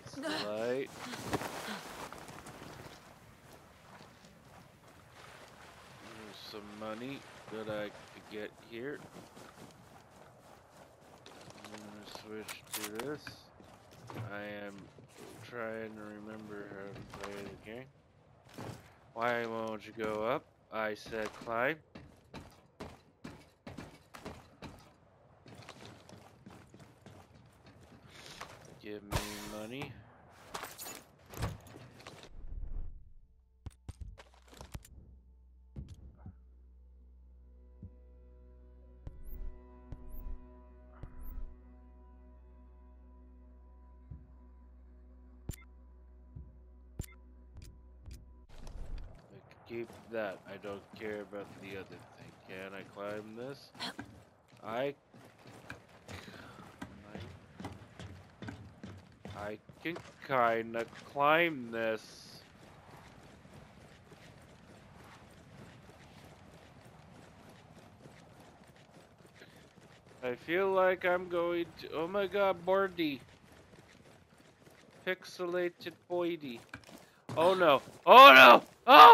towards light. There's some money that I could get here. I'm gonna switch to this. I am trying to remember how to play the game. Why won't you go up? I said climb. Give me money. Keep that. I don't care about the other thing. Can I climb this? I I can kinda climb this. I feel like I'm going to. Oh my god, Bordy. Pixelated Boydy. Oh no. Oh no! Oh!